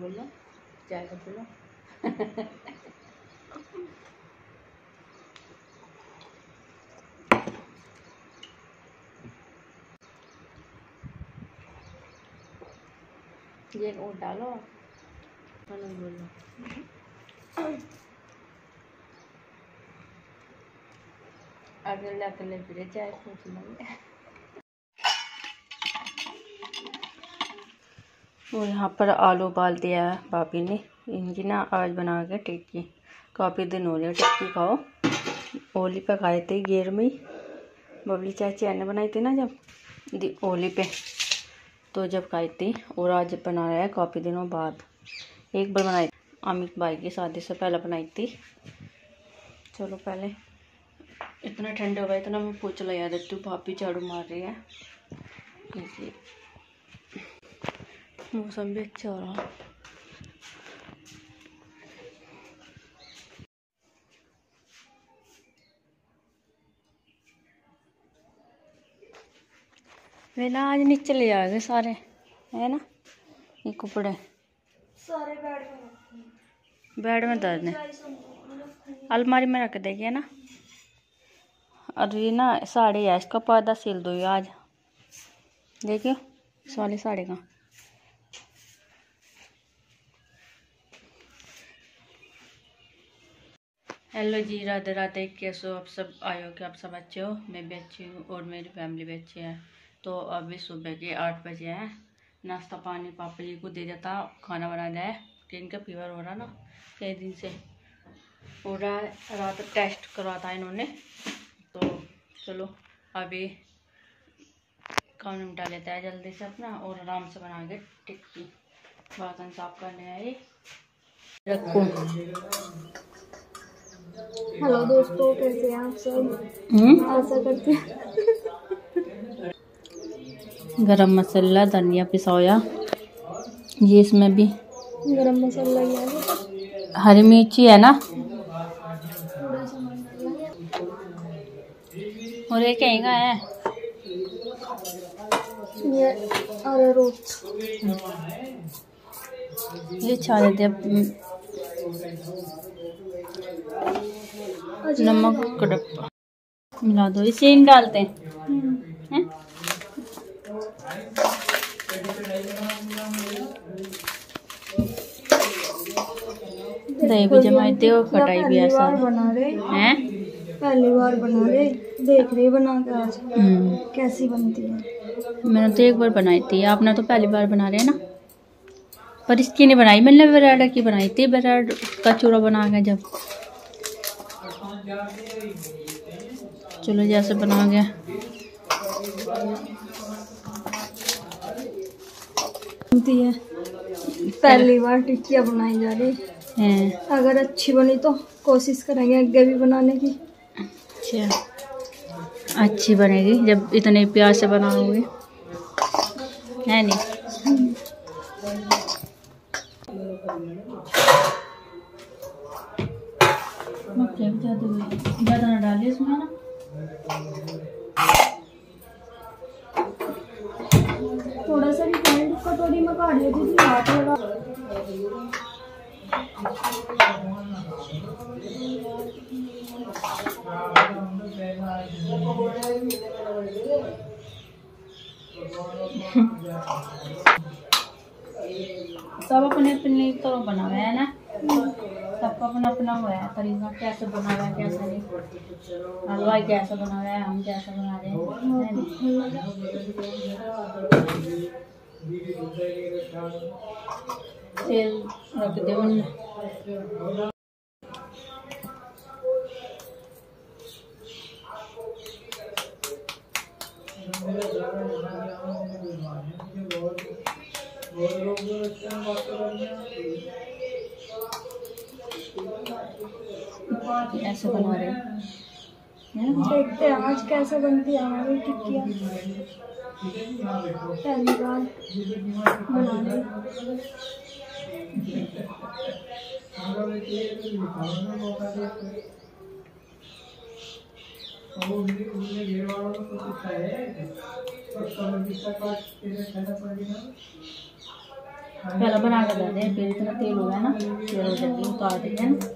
बोलो चाय का बोलो ये और डालो। बोलो बोलो अगले अगले फिर चाय पूछ लेंगे और यहाँ पर आलू उबाल दिया है भाभी ने। इनकी ना आज बना के टिक्की। काफ़ी दिन हो रहे टिक्की खाओ। ओली पे खाए थे गेर में ही। बबली चाची ने बनाई थी ना जब? दी ओली पे। तो जब खाई थी और आज बना रहा है काफ़ी दिनों बाद। एक बार बनाई अमित भाई की शादी से पहले बनाई थी। चलो पहले। इतना ठंडे हो गए इतना मैं पूछ लगा देती हूँ भाभी झाड़ू मार रही है? मौसम भी अच्छा हो रहा। वेला आज नीचे ले जाएँगे सारे है ना? ये कपड़े। सारे बेड में बेड में दर्द ने। अलमारी में रख देंगे ना? और ये ना साड़ी है इसका पर्दा सिल दो आज। देखियो इस वाली साड़ी का। हेलो जी, राधे राधे, कैसे हो आप सब? आयो कि आप सब अच्छे हो। मैं भी अच्छी हूँ और मेरी फैमिली भी अच्छी है। तो अभी सुबह के आठ बजे हैं। नाश्ता पानी पापा जी को दे देता खाना बनाना है। कि इनका फीवर हो रहा ना, कई दिन से। पूरा रात टेस्ट करवाता है इन्होंने। तो चलो, अभी खाना निपटा लेता है जल्दी से अपना और आराम से बना के टिक्की बर्तन साफ़ करने आई। रखो हेलो दोस्तों कैसे हैं आप सब? हम्म? आशा करते हैं। गरम मसाला धनिया पिसाया ये इसमें भी। गरम मसाला ये हरी मिर्ची है ना? और ये कहीं का है। ये अरारोट ये छा देते नमक का डब्बा मिला दो इसे इन डालते हैं। हम्म, दही भी जमाई दे और खटाई भी है रहे। हैं? पहली बार बना रहे। देख रहे बना के आज। हम्म, कैसी बनती है। मैंने तो एक बार बनाई थी। आपने तो पहली बार बना रहे हैं ना। पर इसकी नहीं बनाई। मैंने ब्रेड की बनाई थी। ब्रेड का चूरा बना के जब चलो जैसे बना गया। है। पहली बार टिक्कियाँ बनाई जा रही। हैं। अगर अच्छी बनी तो कोशिश करेंगे आगे भी बनाने की। अच्छा। अच्छी बनेगी जब इतने प्यार से बनाओगे। है नहीं? भी ज़्यादा ज़्यादा ना डालिए ना? थोड़ा सा कटोरी काट लेती थी हाथ सब अपने अपने तरह बना है ना? सबका अपना अपना हुआ है तरीका कैसे बना रहा है कैसे नहीं? हलवाई कैसे बना रहा है हम कैसे बना रहे हैं? रख दे ऐसे बना रहे हैं। है? देखते हैं आज कैसे बनती है हमारी टिक्कियाँ पहली बार बना रही पहले बना के दे दे फिर इतना तेल हो गया ना फिर हो है उतार देते हैं।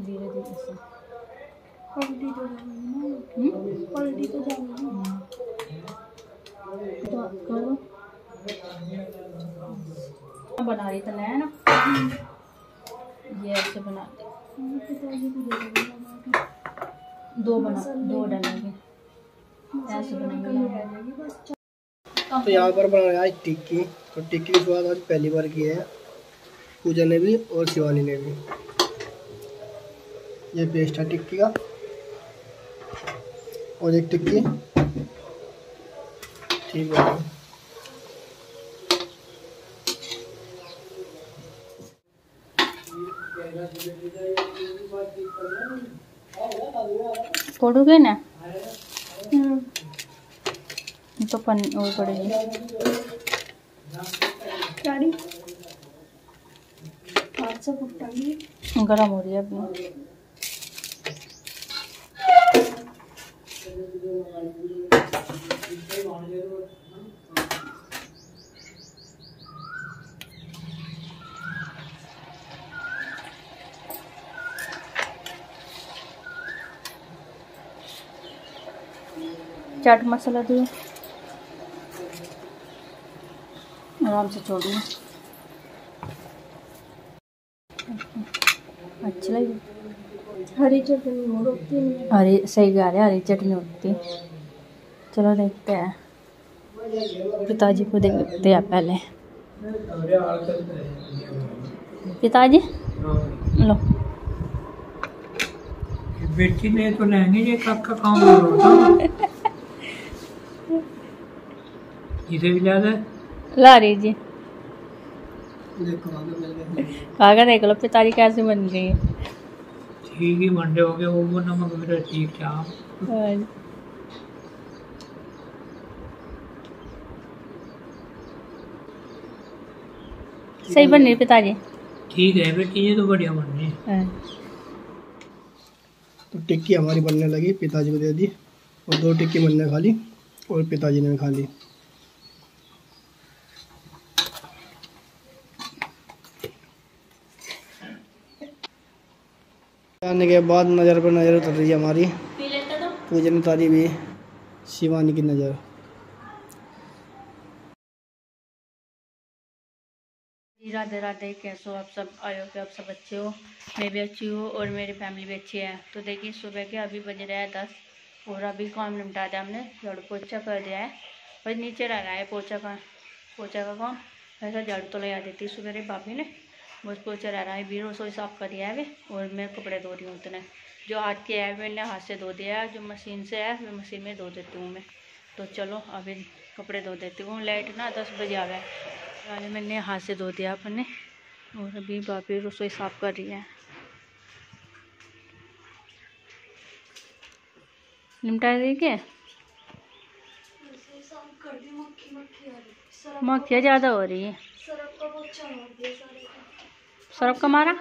धीरे धीरे से। पलटी तो जाएगी ना। हम्म? पलटी तो जाएगी ना। तो करो। बना रही ना? ये ऐसे बना दे। बना। दो डालेंगे। ऐसे बनाएँगे तो यहाँ पर बना रहा है आज टिक्की। तो टिक्की की शुरुआत आज पहली बार की है। पूजा ने भी और शिवानी ने भी। ये पेस्ट है टिक्की का। और एक टिक्की। ठीक है। तोड़ोगे ना? तो पन वो पड़ेगी। गर्म हो रही है अभी। चाट मसाला दिए आराम से छोड़। छोड़िए अच्छी लगी। हरी चटनी मोड़ होती नहीं हरी सही गा रहे हरी चटनी होती चलो देखते हैं। पिताजी को देखते हैं पहले। पिताजी? लो। बेटी ने तो लेंगे ये कब का काम होता इसे भी ज़्यादा ला देखो आगे मिल गया। काका देख लो पिताजी कैसे बन गई। है ठीक ही मंडे हो गए वो नमक मेरा ठीक था और सही बन रही पिताजी। ठीक है बेटी ये तो बढ़िया बन रही है। हाँ। तो टिक्की हमारी बनने लगी पिताजी को दे दी और दो टिक्की बनने खा ली और पिताजी ने भी खा ली। आने के बाद नज़र पर नज़र उतर रही है हमारी। पूजन उतारी भी शिवानी की नज़र। राधे राधे, कैसे हो आप सब? आयो कि आप सब अच्छे हो। मैं भी अच्छी हूँ और मेरी फैमिली भी अच्छी है। तो देखिए, सुबह के अभी बज रहा है दस और अभी काम निपटा दिया हमने। झाड़ू पोछा कर दिया है। बस नीचे रह रहा है पोछा का। पोछा का काम वैसा झाड़ू तो लगा देती। सुबह रे भाभी ने बस पोछा रह रहा है भी रसोई साफ़ कर दिया है वे और मैं कपड़े धो रही हूँ उतने। जो हाथ के है मैंने हाथ से धो दिया है जो मशीन से है वो मशीन में धो देती हूँ मैं। तो चलो अभी कपड़े धो देती हूँ। लाइट ना दस बजे आ गए। पहले मैंने हाथ से धो दिया अपने और अभी भाभी रसोई साफ़ कर रही है। निपटा क्या? कर दी सरफ मक्खियाँ ज़्यादा हो रही है। सरफ का मार?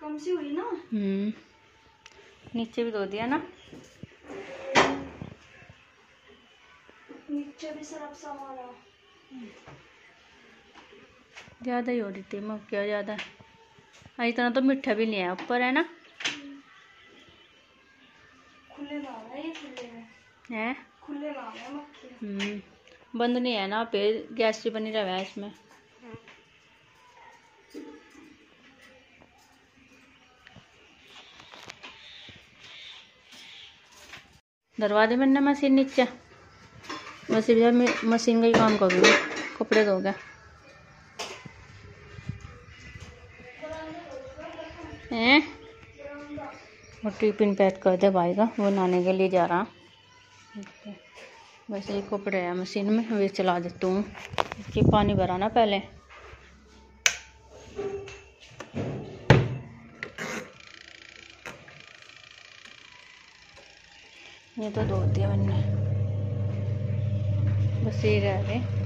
कम सी हुई ना। हम्म नीचे भी धो दिया ना। नीचे भी सरफ सा मारा। ज़्यादा ही हो रही थी मक्खियाँ ज़्यादा। हाँ, इतना तो मीठा भी नहीं है ऊपर है ना। खुले ना है खुले है। खुले ना है हम्म बंद नहीं है ना पे गैस से बनी रहा है इसमें। दरवा दे मैंने मशीन नीचे। इधर मैं मशीन का ही काम करूँगी। कपड़े धोगे हैं? वो टिफ़िन पैक कर दे भाई का। वो नहाने के लिए जा रहा। बस एक कपड़े है मशीन में। वे चला देती हूँ। कि पानी भरा ना पहले। ये तो धो दिया मैंने बस ये रह गए।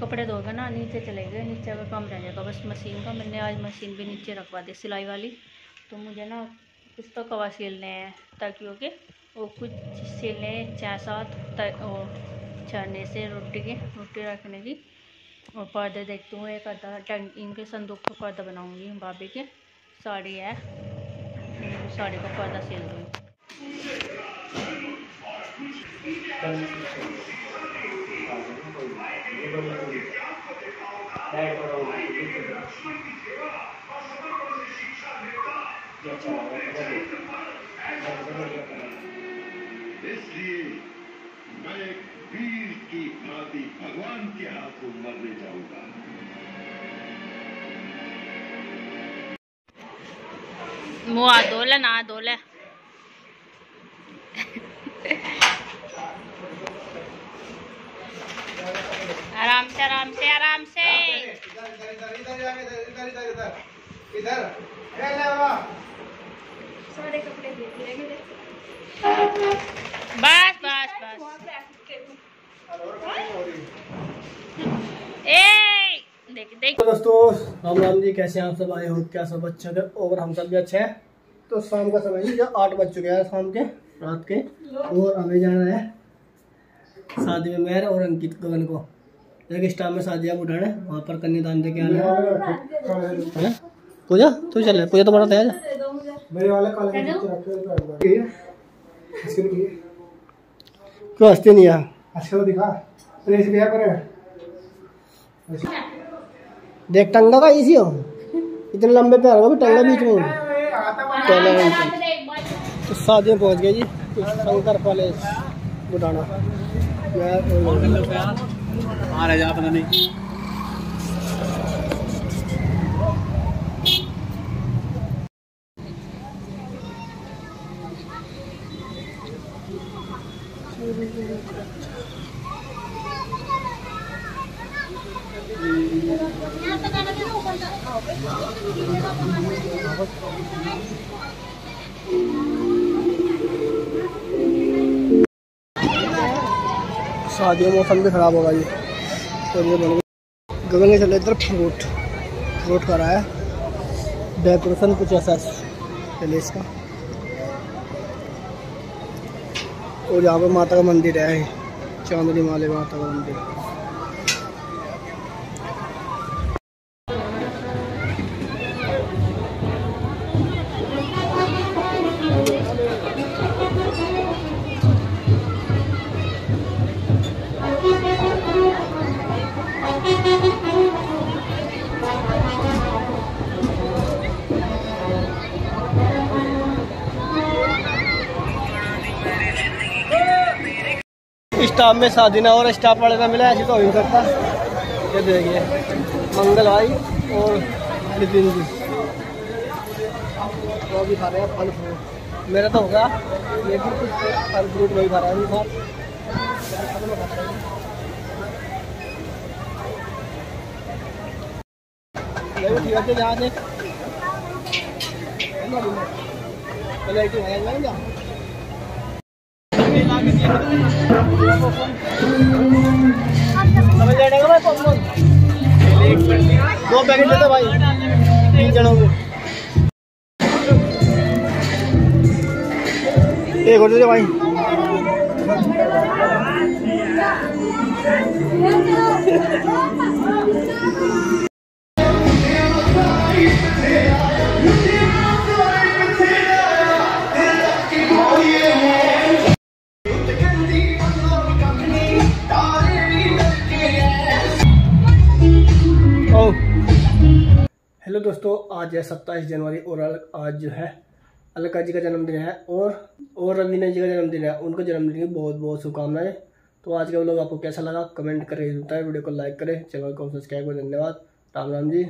कपड़े धोगे ना नीचे चले गए, नीचे का काम रह जाएगा। बस मशीन का मैंने आज मशीन भी नीचे रखवा दी, सिलाई वाली। तो मुझे ना कुछ तो कवा सिलने हैं, ताकि ओके वो कुछ सिलने छः सात छाने से रोटी के, रोटी रखने की। और पर्दे देखती हूँ, एक आधा टंग, इनके संदूक का पर्दा बनाऊँगी, भाभी के। साड़ी है साड़ी का पर्दा सिल दूँगी। इसलिए मैं एक वीर की भांति भगवान के हाथों मरने जाऊँगा। मुँह हाथ धो ले ना ले आराम से आराम से। बस बस बस। ए देख देख। तो दोस्तों राम राम जी कैसे हैं आप सब? आए हो क्या सब अच्छे हैं और हम सब भी अच्छे हैं। तो शाम का समय जो आठ बज चुके हैं शाम के रात के। और हमें जाना है शादी में मेहर और अंकित गगन को। स्टाफ में शादी है उठाने वहाँ पर कन्यादान दे के आना है। हैं? पूजा? तू चल रहा पूजा तुम्हारा तैयार है। मेरे वाले काले क्यों हँसते नहीं यार अच्छा तो दिखा। प्रेस दिया करे। देख टंगा का इसी हो। इतने लंबे पैर होगा टंगा बीच में टंगा बीच में। तो शादी में पहुँच गए जी शंकर कॉलेज बुढ़ाना मैं आ रहा जा पता नहीं। शादी दिया, मौसम भी खराब होगा जी और ये बन गया। गगन के चले इधर फ्रूट फ्रूट का रहा है। डेकोरेशन कुछ ऐसा चले इसका। और यहाँ पर माता का मंदिर है, चांदनी माले माता का मंदिर। स्टाफ में शादी ना और स्टाफ वाले का मिला, ऐसे तो हो ही नहीं सकता ये देखिए, मंगल भाई और नितिन जी। वो भी खा रहे हैं, फल फ्रूट। मेरा तो होगा लेकिन कुछ फल फ्रूट वही खा रहा है है। यहाँ से पहले दो पैकेट देते भाई। तीन जनों को एक और दे दे भाई। दोस्तों, आज है सत्ताईस जनवरी और आज जो है अलका जी का जन्मदिन है और और रवीना जी का जन्मदिन है। उनका जन्मदिन की बहुत बहुत शुभकामनाएँ। तो आज का लोग आपको कैसा लगा? कमेंट करें बताएँ वीडियो को लाइक करें, चैनल को सब्सक्राइब करें। धन्यवाद। राम राम जी।